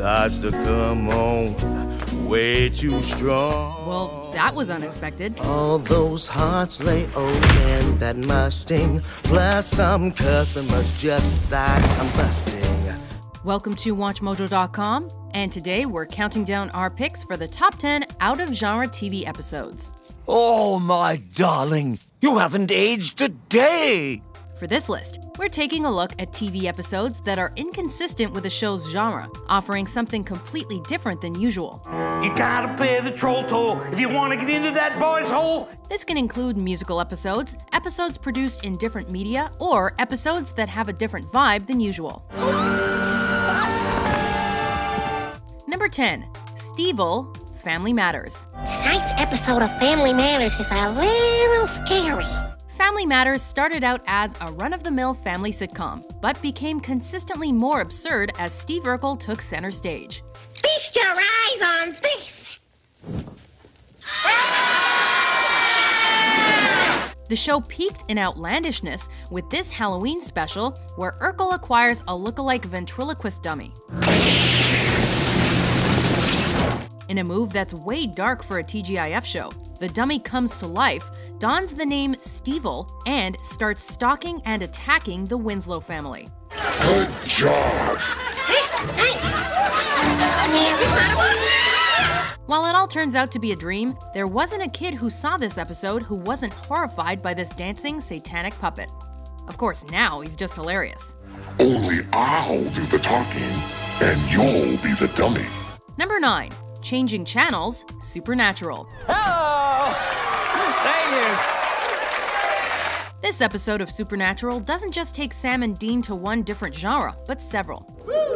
starts to come on way too strong. Well, that was unexpected. All those hearts lay open that musting, plus some customers just start combusting. Welcome to WatchMojo.com, and today we're counting down our picks for the top 10 out of genre TV episodes. Oh, my darling, you haven't aged a day! For this list, we're taking a look at TV episodes that are inconsistent with the show's genre, offering something completely different than usual. You gotta pay the troll toll if you wanna get into that boy's hole. This can include musical episodes, episodes produced in different media, or episodes that have a different vibe than usual. Number 10, Steve-O, Family Matters. Tonight's episode of Family Matters is a little scary. Family Matters started out as a run of the mill family sitcom, but became consistently more absurd as Steve Urkel took center stage. Feast your eyes on this. The show peaked in outlandishness with this Halloween special where Urkel acquires a look-alike ventriloquist dummy. In a move that's way dark for a TGIF show, the dummy comes to life, dons the name Stevil, and starts stalking and attacking the Winslow family. Good job. While it all turns out to be a dream, there wasn't a kid who saw this episode who wasn't horrified by this dancing satanic puppet. Of course, now he's just hilarious. Only I'll do the talking, and you'll be the dummy. Number 9. Changing Channels Supernatural. Hello! Thank you. This episode of Supernatural doesn't just take Sam and Dean to one different genre, but several.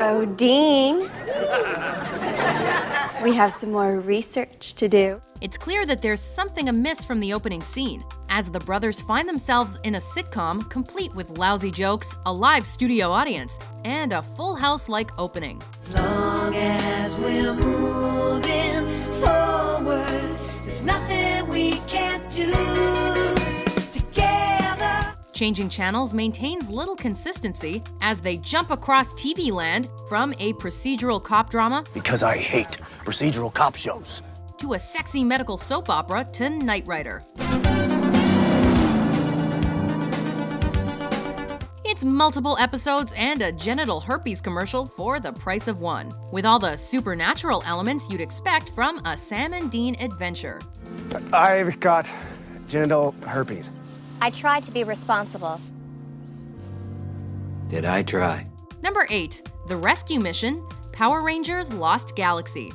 Oh, Dean. we have some more research to do. It's clear that there's something amiss from the opening scene, as the brothers find themselves in a sitcom complete with lousy jokes, a live studio audience, and a full house like opening. As long as we're moving forward, there's nothing we can't do together. Changing Channels maintains little consistency as they jump across TV land from a procedural cop drama Because I hate procedural cop shows. to a sexy medical soap opera to Knight Rider. It's multiple episodes and a genital herpes commercial for the price of one, with all the supernatural elements you'd expect from a Sam and Dean adventure. I've got genital herpes. I tried to be responsible. Did I try? Number 8. The Rescue Mission Power Rangers Lost Galaxy.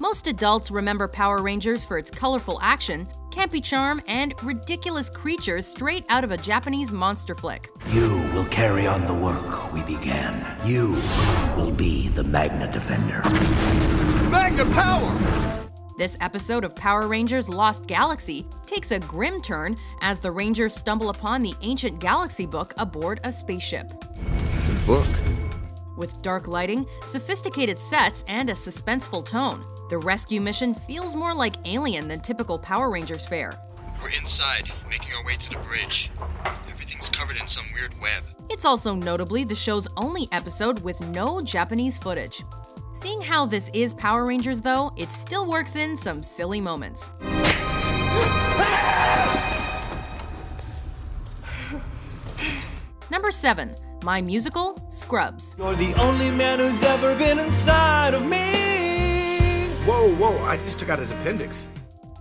Most adults remember Power Rangers for its colorful action, campy charm, and ridiculous creatures straight out of a Japanese monster flick. You will carry on the work we began. You will be the Magna Defender. Magna Power! This episode of Power Rangers Lost Galaxy takes a grim turn as the Rangers stumble upon the ancient galaxy book aboard a spaceship. It's a book. With dark lighting, sophisticated sets, and a suspenseful tone, the rescue mission feels more like Alien than typical Power Rangers fare. We're inside, making our way to the bridge. Everything's covered in some weird web. It's also notably the show's only episode with no Japanese footage. Seeing how this is Power Rangers, though, it still works in some silly moments. Number 7. My Musical Scrubs. You're the only man who's ever been inside of me. Whoa, whoa, I just took out his appendix.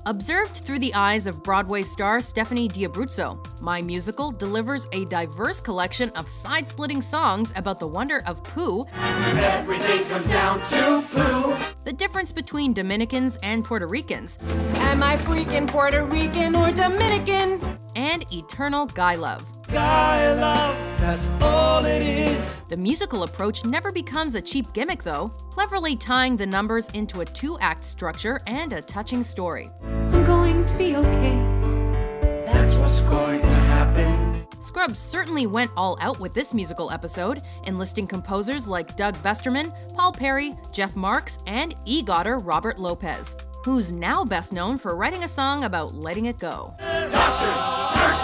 Observed through the eyes of Broadway star Stephanie D'Abruzzo, My Musical delivers a diverse collection of side splitting songs about the wonder of poo, Everything comes down to poo. the difference between Dominicans and Puerto Ricans, Am I freaking Puerto Rican or Dominican? and eternal guy love. Guy love, that's all it is. The musical approach never becomes a cheap gimmick, though, cleverly tying the numbers into a two act structure and a touching story. I'm going to be okay. That's what's going to happen. Scrubs certainly went all out with this musical episode, enlisting composers like Doug Besterman, Paul Perry, Jeff Marx, and EGOTer Robert Lopez, who's now best known for writing a song about letting it go. Doctors, nurses,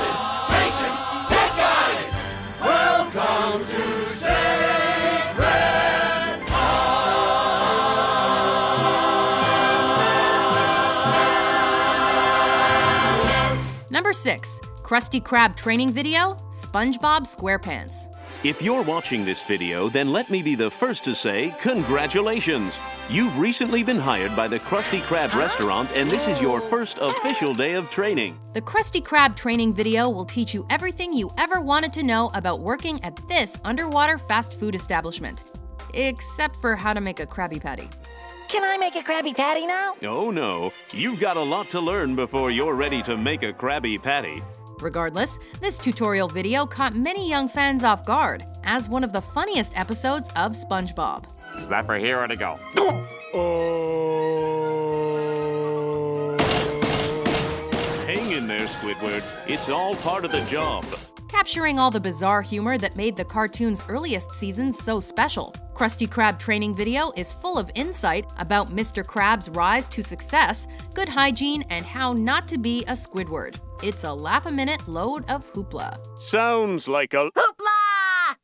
6. Krusty Krab training video SpongeBob SquarePants. If you're watching this video, then let me be the first to say congratulations! You've recently been hired by the Krusty Krab restaurant, and this is your first official day of training. The Krusty Krab training video will teach you everything you ever wanted to know about working at this underwater fast food establishment. Except for how to make a Krabby Patty. Can I make a Krabby Patty now? Oh no, you've got a lot to learn before you're ready to make a Krabby Patty. Regardless, this tutorial video caught many young fans off guard as one of the funniest episodes of SpongeBob. Is that for here or to go? Hang in there, Squidward. It's all part of the job. Capturing all the bizarre humor that made the cartoon's earliest seasons so special, Krusty Krab training video is full of insight about Mr. Krabs' rise to success, good hygiene, and how not to be a Squidward. It's a laugh a minute load of hoopla. Sounds like a. Hoopla!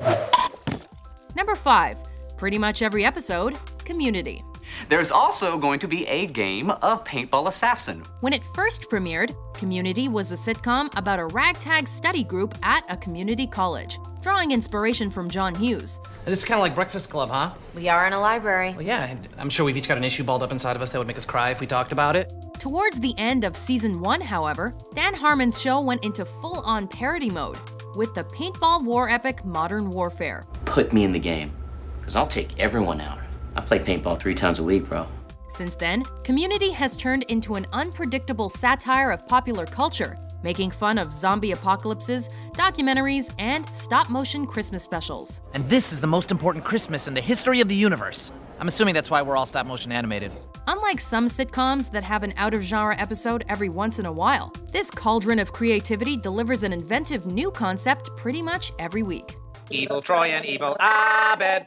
Hoopla! Number 5. Pretty much every episode Community. There's also going to be a game of Paintball Assassin. When it first premiered, Community was a sitcom about a ragtag study group at a community college, drawing inspiration from John Hughes. This is kind of like Breakfast Club, huh? We are in a library. Well, yeah, I'm sure we've each got an issue balled up inside of us that would make us cry if we talked about it. Towards the end of season 1, however, Dan Harmon's show went into full on parody mode with the paintball war epic Modern Warfare. Put me in the game, because I'll take everyone out. I play paintball three times a week, bro. Since then, Community has turned into an unpredictable satire of popular culture, making fun of zombie apocalypses, documentaries, and stop motion Christmas specials. And this is the most important Christmas in the history of the universe. I'm assuming that's why we're all stop motion animated. Unlike some sitcoms that have an out of genre episode every once in a while, this cauldron of creativity delivers an inventive new concept pretty much every week. Evil Troy and evil Abed.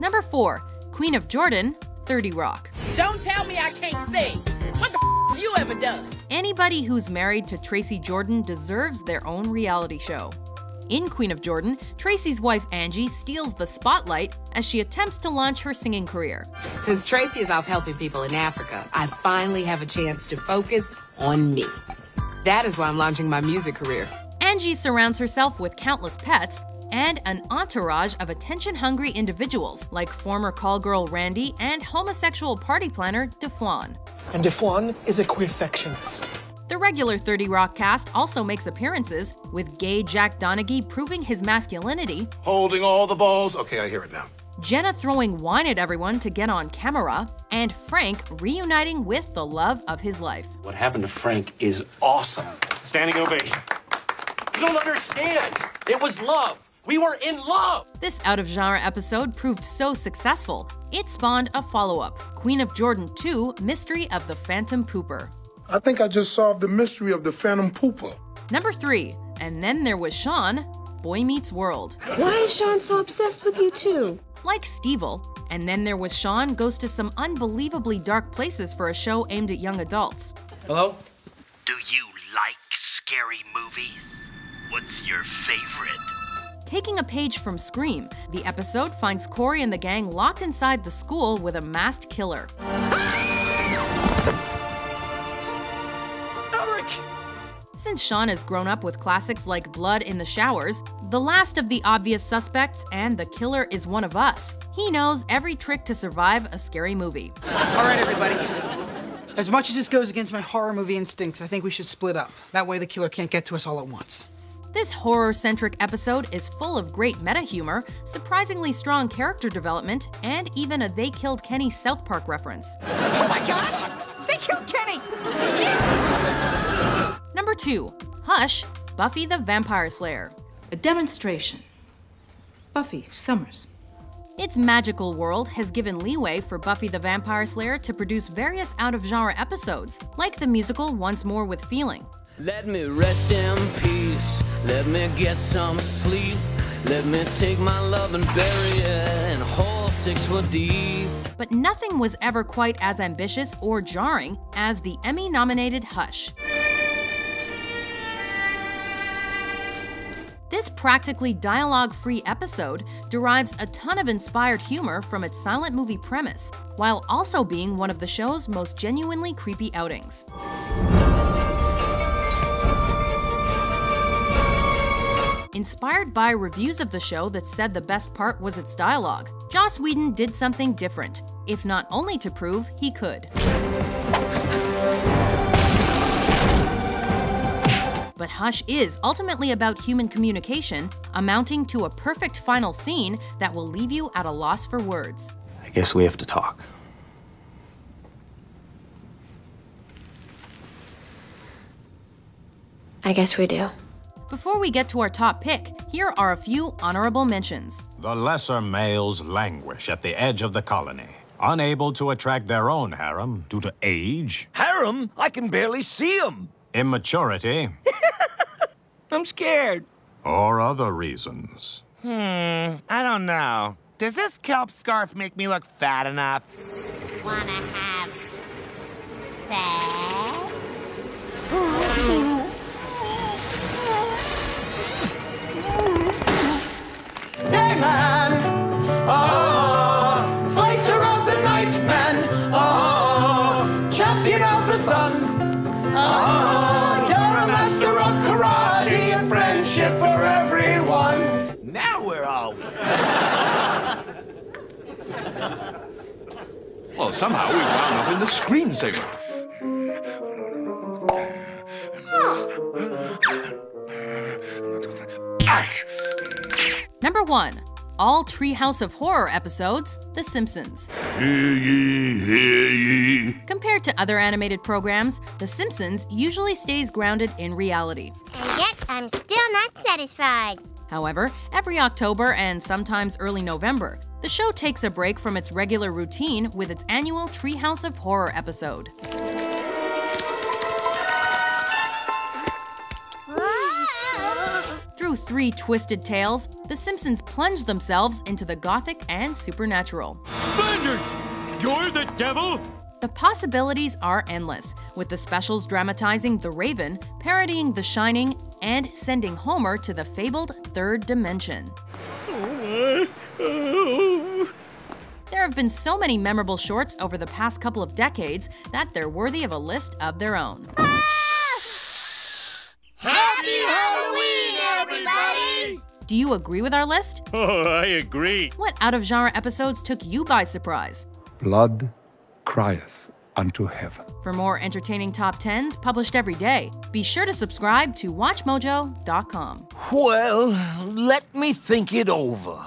Number 4. Queen of Jordan, 30 Rock. Don't tell me I can't sing. What the f you ever done? Anybody who's married to Tracy Jordan deserves their own reality show. In Queen of Jordan, Tracy's wife Angie steals the spotlight as she attempts to launch her singing career. Since Tracy is off helping people in Africa, I finally have a chance to focus on me. That is why I'm launching my music career. Angie surrounds herself with countless pets and an entourage of attention hungry individuals like former call girl Randy and homosexual party planner D'Fwan. And D'Fwan is a queerfectionist. The regular 30 Rock cast also makes appearances, with gay Jack Donaghy proving his masculinity, Holding all the balls. Okay, I hear it now. Jenna throwing wine at everyone to get on camera, and Frank reuniting with the love of his life. What happened to Frank is awesome. Standing ovation. You don't understand. It was love. We were in love. This out of genre episode proved so successful, it spawned a follow up Queen of Jordan 2 Mystery of the Phantom Pooper. I think I just solved the mystery of the Phantom Pooper. Number 3, and then there was Shawn, Boy Meets World. Why is Shawn so obsessed with you too? Like Stevil, and then there was Shawn goes to some unbelievably dark places for a show aimed at young adults. Hello? Do you like scary movies? What's your favorite? Taking a page from Scream, the episode finds Cory and the gang locked inside the school with a masked killer. Eric! Since Shawn has grown up with classics like Blood in the Showers, The Last of the Obvious Suspects, and The Killer is One of Us, he knows every trick to survive a scary movie. All right, everybody. As much as this goes against my horror movie instincts, I think we should split up. That way the killer can't get to us all at once. This horror centric episode is full of great meta humor, surprisingly strong character development, and even a They Killed Kenny South Park reference. Oh my gosh! They killed Kenny! Number 2 Hush, Buffy the Vampire Slayer. A demonstration. Buffy Summers. Its magical world has given leeway for Buffy the Vampire Slayer to produce various out of genre episodes, like the musical Once More with Feeling. Let me rest in peace. Let me get some sleep. Let me take my love and bury it in a hole six foot deep. But nothing was ever quite as ambitious or jarring as the Emmy nominated Hush. This practically dialogue free episode derives a ton of inspired humor from its silent movie premise, while also being one of the show's most genuinely creepy outings. Inspired by reviews of the show that said the best part was its dialogue, Joss Whedon did something different, if not only to prove he could. But Hush is ultimately about human communication, amounting to a perfect final scene that will leave you at a loss for words. I guess we have to talk. I guess we do. Before we get to our top pick, here are a few honorable mentions. The lesser males languish at the edge of the colony, unable to attract their own harem due to age. Harem? I can barely see them. Immaturity. I'm scared. Or other reasons. Hmm, I don't know. Does this kelp scarf make me look fat enough? Wanna have sex? Well, somehow we wound up in the screensaver. Number 1. All Treehouse of Horror episodes, The Simpsons. Hear ye, hear ye. Compared to other animated programs, The Simpsons usually stays grounded in reality. And yet, I'm still not satisfied. However, every October and sometimes early November, the show takes a break from its regular routine with its annual Treehouse of Horror episode. Through three twisted tales, The Simpsons plunge themselves into the gothic and supernatural. Thunders! You're the devil? The possibilities are endless, with the specials dramatizing The Raven, parodying The Shining, and sending Homer to the fabled third dimension. Oh, uh, oh. There have been so many memorable shorts over the past couple of decades that they're worthy of a list of their own. Happy Halloween, everybody! Do you agree with our list? Oh, I agree. What out of genre episodes took you by surprise? Blood crieth unto heaven. For more entertaining top 10s published every day, be sure to subscribe to WatchMojo.com. Well, let me think it over.